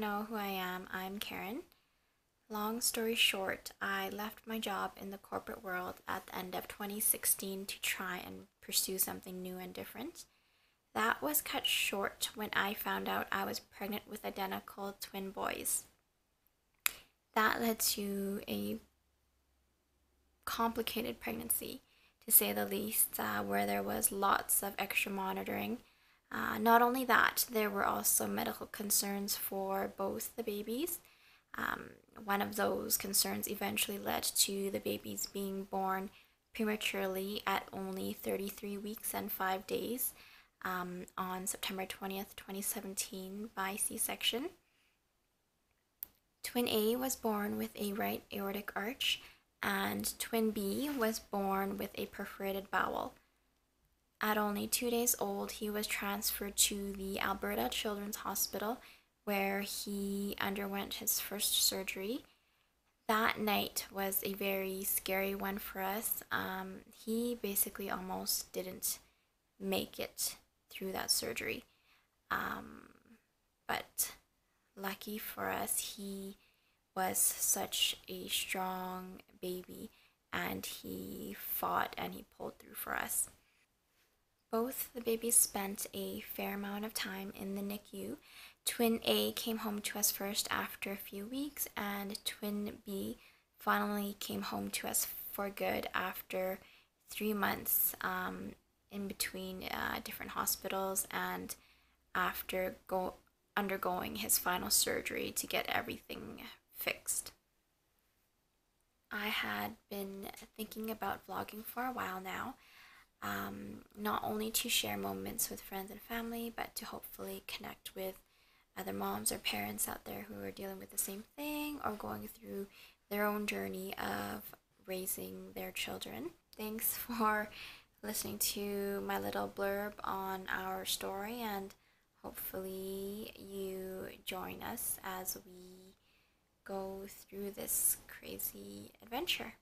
know who I am, I'm Karen. Long story short, I left my job in the corporate world at the end of 2016 to try and pursue something new and different. That was cut short when I found out I was pregnant with identical twin boys. That led to a complicated pregnancy, to say the least, uh, where there was lots of extra monitoring. Uh, not only that, there were also medical concerns for both the babies. Um, one of those concerns eventually led to the babies being born prematurely at only 33 weeks and 5 days um, on September 20th, 2017, by C section. Twin A was born with a right aortic arch, and twin B was born with a perforated bowel. At only two days old, he was transferred to the Alberta Children's Hospital where he underwent his first surgery. That night was a very scary one for us. Um, he basically almost didn't make it through that surgery. Um, but lucky for us, he was such a strong baby and he fought and he pulled through for us. Both the babies spent a fair amount of time in the NICU. Twin A came home to us first after a few weeks, and Twin B finally came home to us for good after three months um, in between uh, different hospitals and after go undergoing his final surgery to get everything fixed. I had been thinking about vlogging for a while now, um, not only to share moments with friends and family, but to hopefully connect with other moms or parents out there who are dealing with the same thing or going through their own journey of raising their children. Thanks for listening to my little blurb on our story, and hopefully, you join us as we go through this crazy adventure.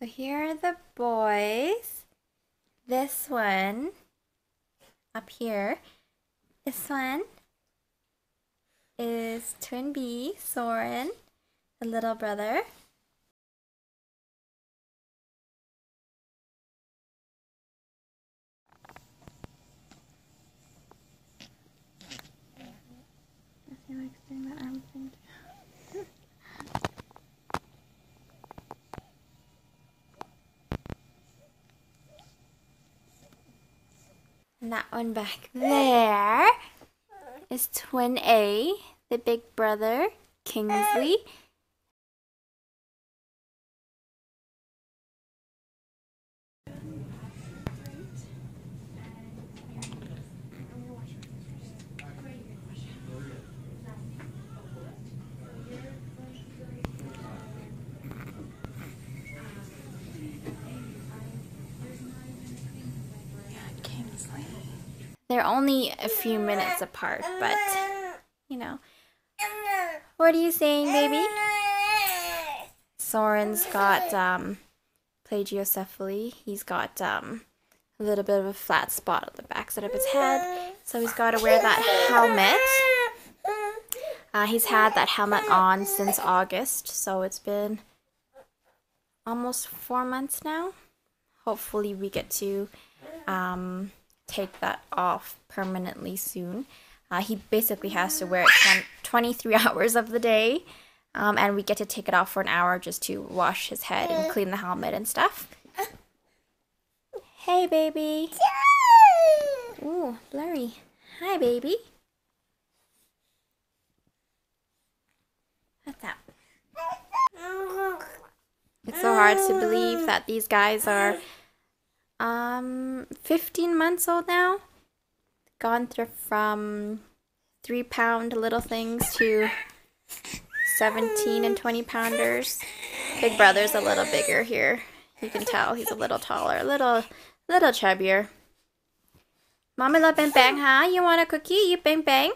So, here are the boys. This one up here, this one is twin B, Soren, the little brother. He likes doing that arm thing too. And that one back there is twin A, the big brother, Kingsley. They're only a few minutes apart, but you know. What are you saying, baby? Soren's got um, plagiocephaly. He's got um, a little bit of a flat spot on the backside of his head, so he's got to wear that helmet. Uh, he's had that helmet on since August, so it's been almost four months now. Hopefully, we get to um, take that off permanently soon. Uh, he basically has to wear it 23 hours of the day, um, and we get to take it off for an hour just to wash his head and clean the helmet and stuff. Hey, baby. Ooh, blurry. Hi, baby. What's up? It's so hard to believe that these guys are um 15 months old now. Gone through from three pound little things to 17 and 20 pounders. Big brother's a little bigger here. You can tell he's a little taller, a little little chubbier. Mommy love bang bang, huh? You want a cookie? You bang bang?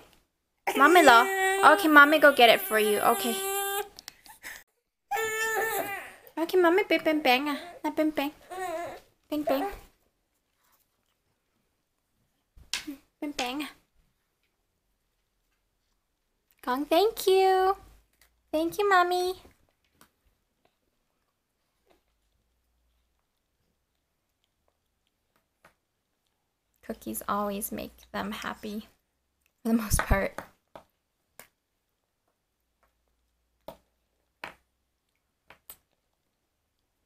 Mommy love. Okay, mommy go get it for you. Okay. Okay, mommy bang bang bang. Na bang bang. Bang bang. Bang. Gong, thank you. Thank you, Mommy. Cookies always make them happy for the most part.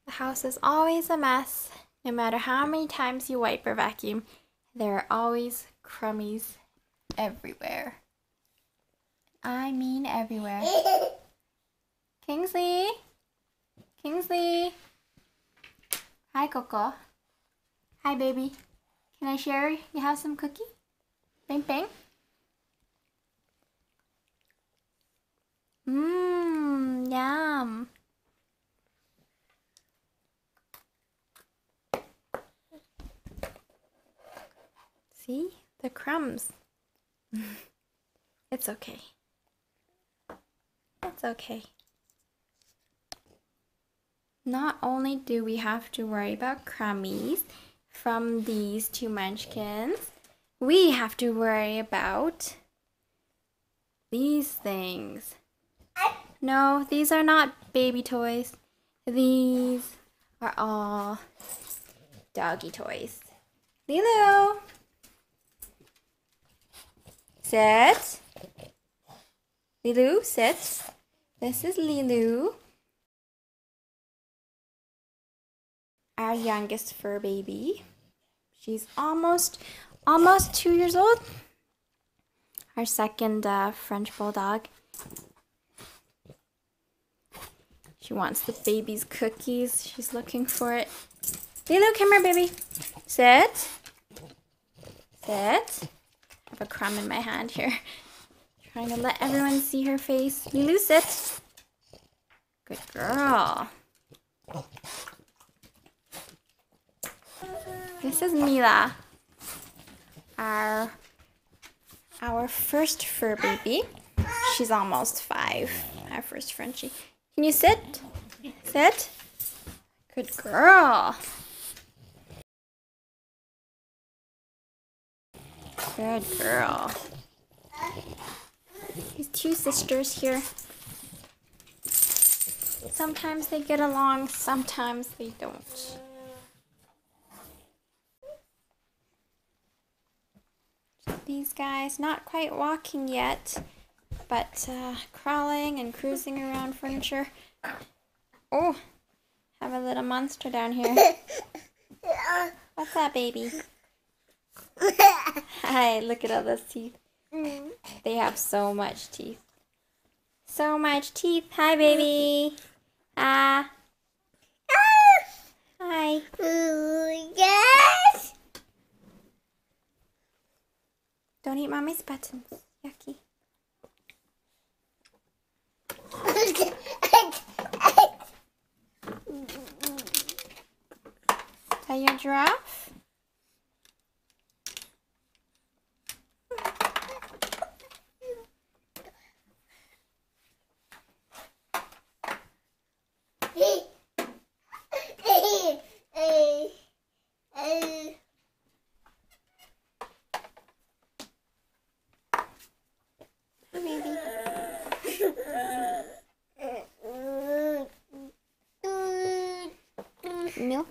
The house is always a mess. No matter how many times you wipe or vacuum, there are always crummies everywhere. I mean everywhere. Kingsley? Kingsley? Hi, Coco. Hi, baby. Can I share? You have some cookie? Bang, bang. Mmm, yum. See? The crumbs. it's okay. It's okay. Not only do we have to worry about crummies from these two munchkins, we have to worry about these things. No, these are not baby toys. These are all doggy toys. Lilo! Sit. Lilu, sit. This is Lilu. Our youngest fur baby. She's almost, almost two years old. Our second uh, French bulldog. She wants the baby's cookies. She's looking for it. Lilu, come here, baby. Sit. Sit have a crumb in my hand here. Trying to let everyone see her face. You lose it. Good girl. This is Mila, our our first fur baby. She's almost five. Our first Frenchie. Can you sit? Sit. Good girl. Good girl. These two sisters here. Sometimes they get along, sometimes they don't. These guys, not quite walking yet, but uh, crawling and cruising around furniture. Oh, have a little monster down here. What's that, baby? Hi, look at all those teeth. They have so much teeth. So much teeth. Hi, baby. Ah. Hi. Yes. Don't eat mommy's buttons. Yucky. Are you a giraffe?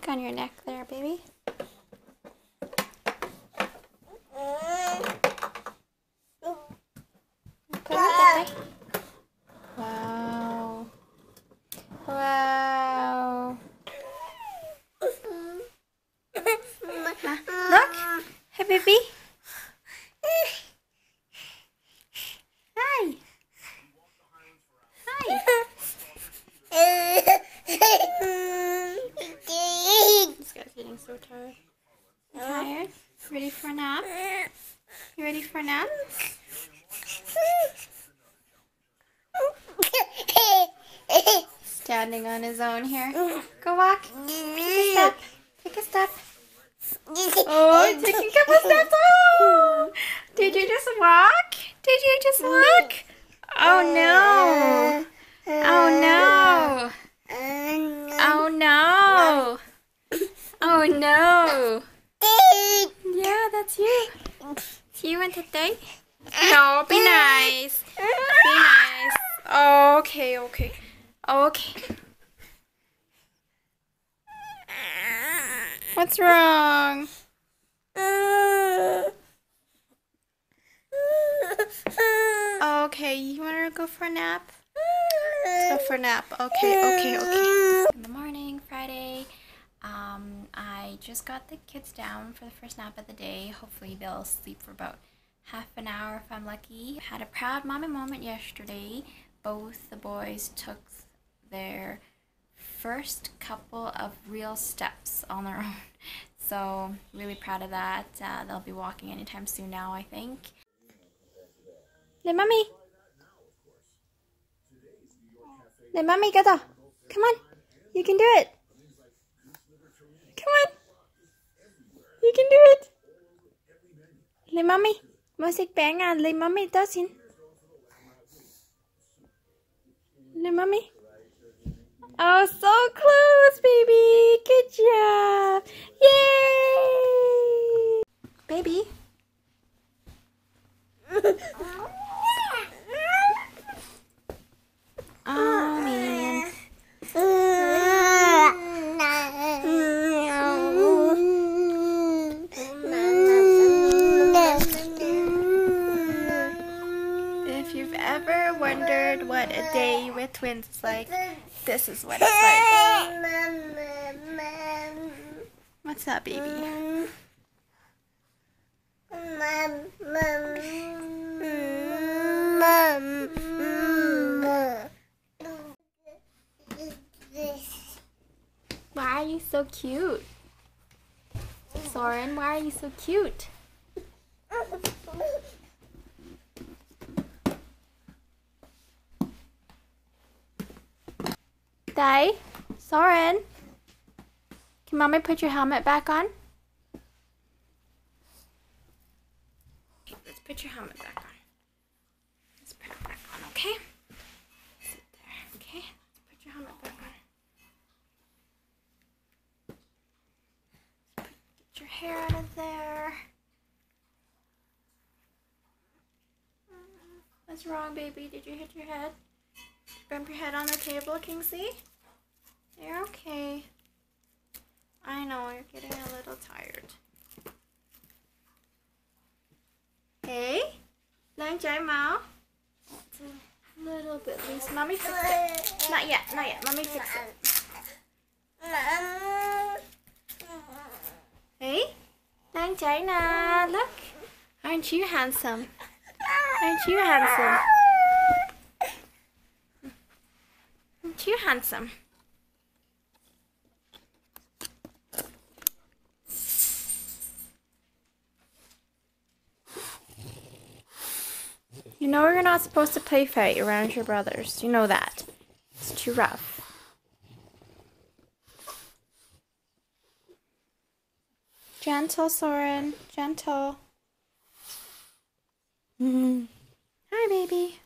On your neck there, baby. Wow. Wow. Look. Hey, baby. Hi. Hi. this guy's getting so tired. You tired? Ready for a nap? You ready for a nap? Standing on his own here. Go walk. Take a step. Take a step. Oh, oh. taking a couple steps. Oh, did you just walk? Did you just walk? Oh no. Oh no. Oh no. Oh, Oh no. Yeah, that's you. See you in today? No, be nice. Be nice. Okay, okay. Okay. What's wrong? Okay, you want to go for a nap? Let's go for a nap. Okay, okay, okay. In the morning, Friday, um, I just got the kids down for the first nap of the day. Hopefully they'll sleep for about half an hour if I'm lucky. Had a proud mommy moment yesterday. Both the boys took their first couple of real steps on their own. So really proud of that. Uh, they'll be walking anytime soon now, I think. Hey, mommy. Hey, mommy, get up. Come on. You can do it. Come on. You can do it. Lấy mommy. Mua xịt bé à. Lấy mommy xin. Lấy mommy. Oh, so close, baby. Good job. Yay. Baby. Oh, man. Uh, uh, If you've ever wondered what a day with twins is like, this is what it's like. What's that, baby? Why are you so cute? Soren, why are you so cute? Dai, Soren, can mommy put your helmet back on? Let's put your helmet back on. Let's put it back on, okay? Sit there, okay? Let's put your helmet back on. Put, get your hair out of there. What's wrong, baby? Did you hit your head? Bump your head on the table, Kingsley? You're okay. I know, you're getting a little tired. Hey? Lang trái máu? It's a little bit loose. Mommy fix it. Not yet, not yet. Mommy fix it. Hey? Lang trái nè. Look. Aren't you handsome? Aren't you handsome? Aren't handsome? You know you're not supposed to play fight around your brothers. You know that. It's too rough. Gentle, Soren. Gentle. Hi, baby.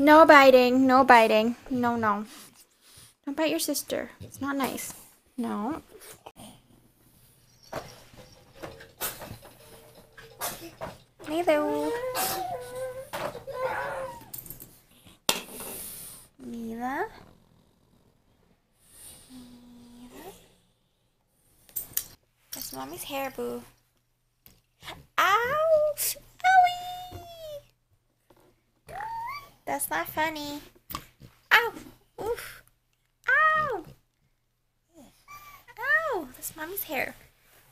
No biting. No biting. No, no. Don't bite your sister. It's not nice. No. Hello. Mila. That's mommy's hair, boo. Ow! Owie! That's not funny. Ow! Oof! Ow! Ow! That's mommy's hair.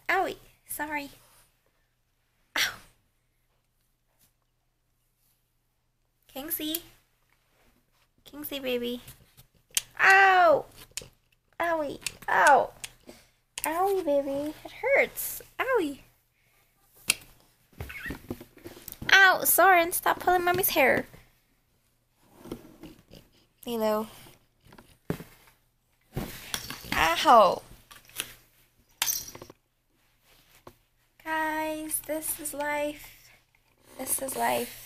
Owie! Sorry. Ow! Kingsley. Kingsley, baby. Ow! Owie! Ow! Owie, baby. It hurts. Owie. Ow! Soren, stop pulling mommy's hair. Lilo. Ow! Guys, this is life. This is life.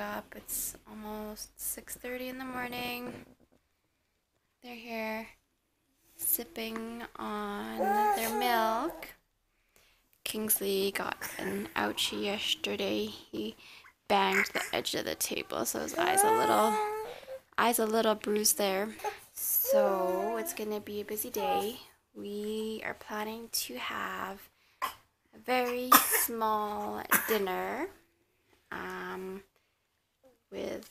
Up. It's almost 6:30 in the morning. They're here sipping on their milk. Kingsley got an ouchie yesterday. He banged the edge of the table, so his eyes a little eyes a little bruised there. So it's gonna be a busy day. We are planning to have a very small dinner um, with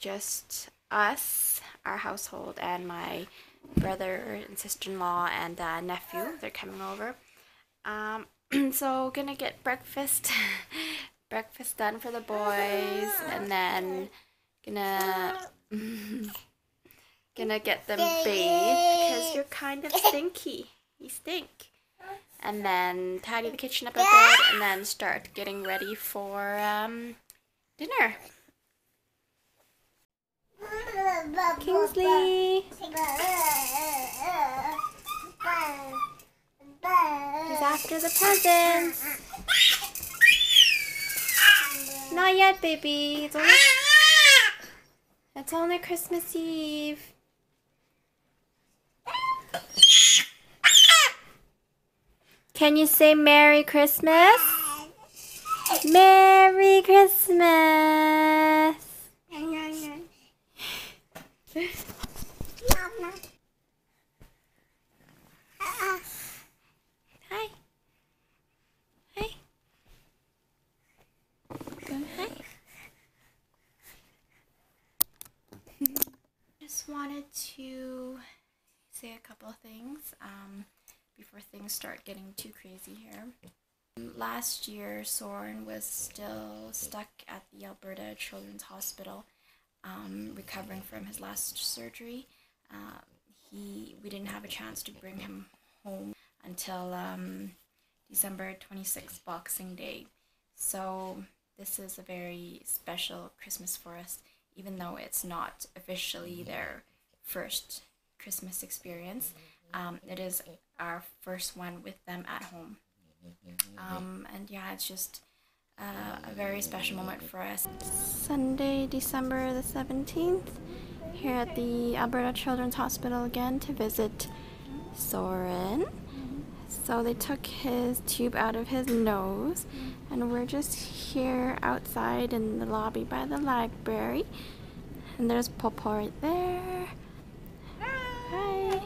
just us, our household, and my brother and sister-in-law and uh, nephew. They're coming over. Um, so gonna get breakfast, breakfast done for the boys, and then gonna gonna get them bathed because you're kind of stinky. You stink. And then tidy the kitchen up a bit, and then start getting ready for um, dinner. Kingsley, he's after the presents. Not yet, baby. It's only, it's only Christmas Eve. Can you say Merry Christmas? Merry Christmas. Hi. Hi. Hi. Just wanted to say a couple of things um, before things start getting too crazy here. Last year, Soren was still stuck at the Alberta Children's Hospital, um, recovering from his last surgery. Uh, he we didn't have a chance to bring him home until um, December 26th, Boxing Day. So this is a very special Christmas for us, even though it's not officially their first Christmas experience. Um, it is our first one with them at home. Um, and yeah, it's just uh, a very special moment for us. Sunday, December the 17th, here at the Alberta Children's Hospital again to visit Soren. So they took his tube out of his nose, and we're just here outside in the lobby by the library. And there's Papa right there. Hi.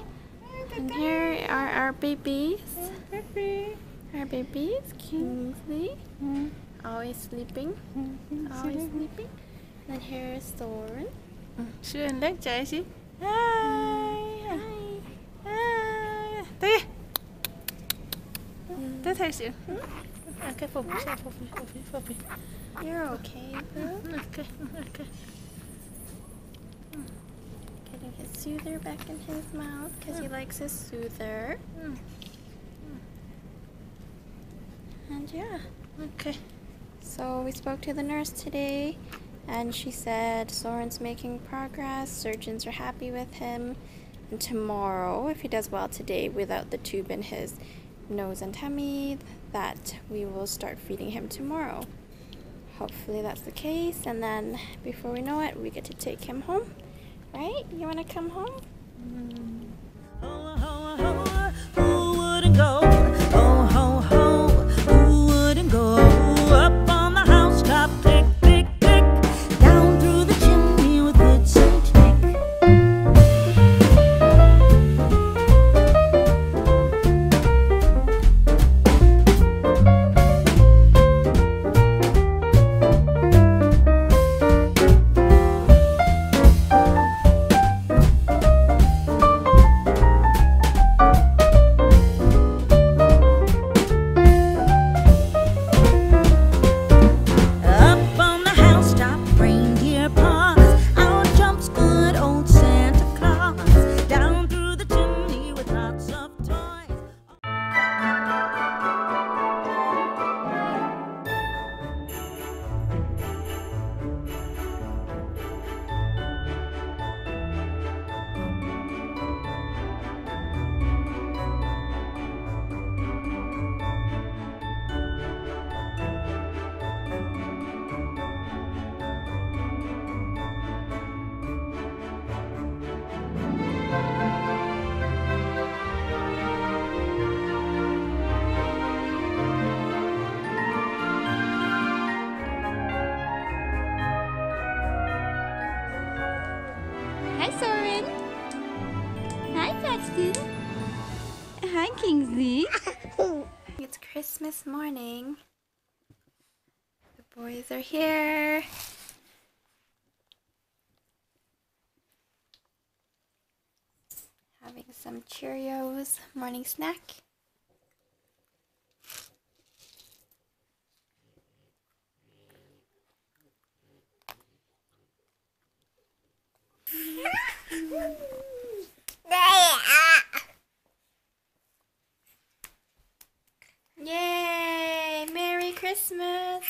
And here are our babies. Our babies, Kingsley. Always sleeping. Always sleeping. And here is Soren. Schön, leg chạy xí. Hi. Hi. Hi. Tới. Tới thay xíu. À, cái phục sao phục phục phục phục. You're okay, boo. Okay, okay. Getting his soother back in his mouth because he likes his soother. Mm. And yeah. Okay. So we spoke to the nurse today, and she said Soren's making progress. Surgeons are happy with him. And tomorrow, if he does well today without the tube in his nose and tummy, that we will start feeding him tomorrow. Hopefully that's the case, and then before we know it, we get to take him home. Right? You want to come home? Ho, Kingsley. It's Christmas morning. The boys are here. Having some Cheerios morning snack. Yay! Merry Christmas!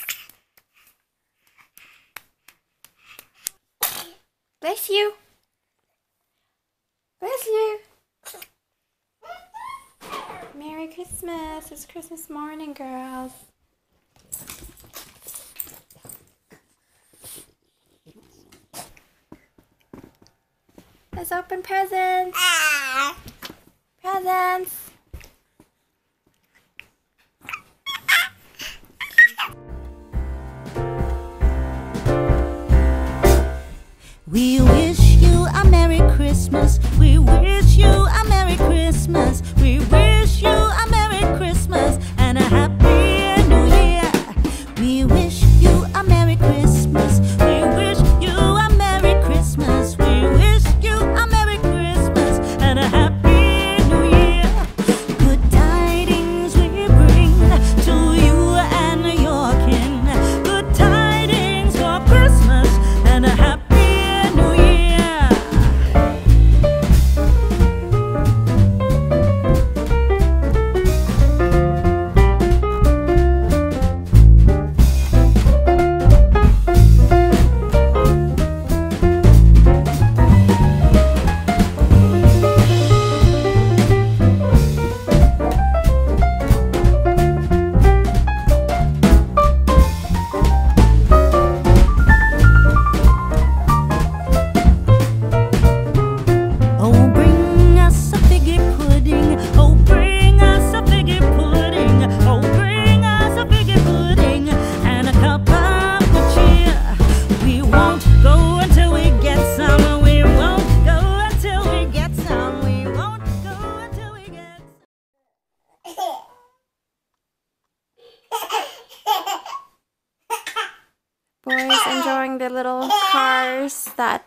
Bless you! Bless you! Merry Christmas! It's Christmas morning, girls. Let's open presents! Ah. Presents!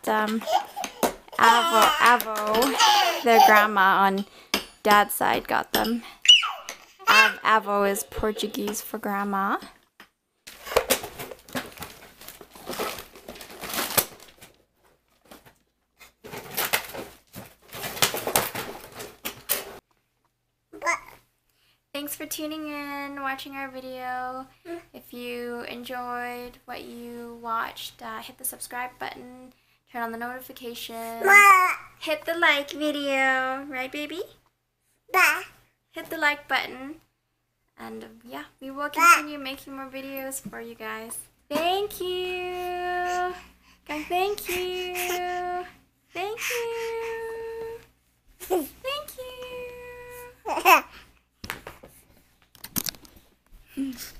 That um, Avo, Avo, their grandma on dad's side got them. Av, Avo is Portuguese for grandma. Thanks for tuning in, watching our video. If you enjoyed what you watched, uh, hit the subscribe button, turn on the notifications, hit the like video, right, baby? Hit the like button, and yeah, we will continue making more videos for you guys. Thank you, guys. Thank you, thank you, thank you.